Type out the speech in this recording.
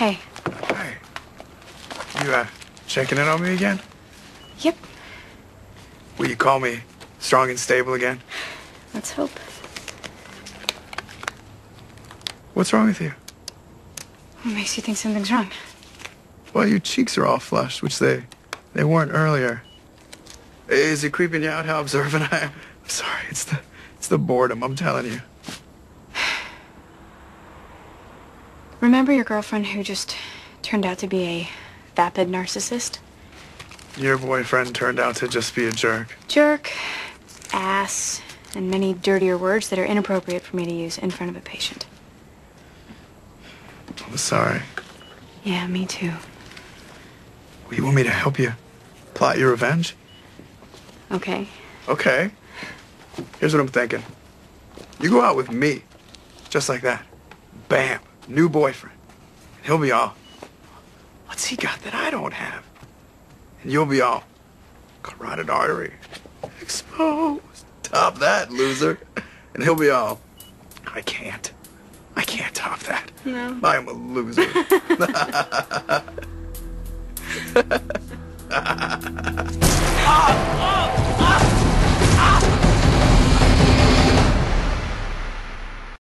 Hey. Hey. You, uh, checking in on me again? Yep. Will you call me strong and stable again? Let's hope. What's wrong with you? What makes you think something's wrong? Well, your cheeks are all flushed, which they they weren't earlier. Is it creeping you out how observant I am? I'm sorry, it's the it's the boredom, I'm telling you. Remember your girlfriend who just turned out to be a vapid narcissist? Your boyfriend turned out to just be a jerk. Jerk, ass, and many dirtier words that are inappropriate for me to use in front of a patient. I'm sorry. Yeah, me too. Well, you want me to help you plot your revenge? Okay. Okay. Here's what I'm thinking. You go out with me, just like that. Bam, new boyfriend. And he'll be all, what's he got that I don't have? And you'll be all, carotid artery, exposed. Top that, loser. And he'll be all, I can't. I can't top that. No. I am a loser.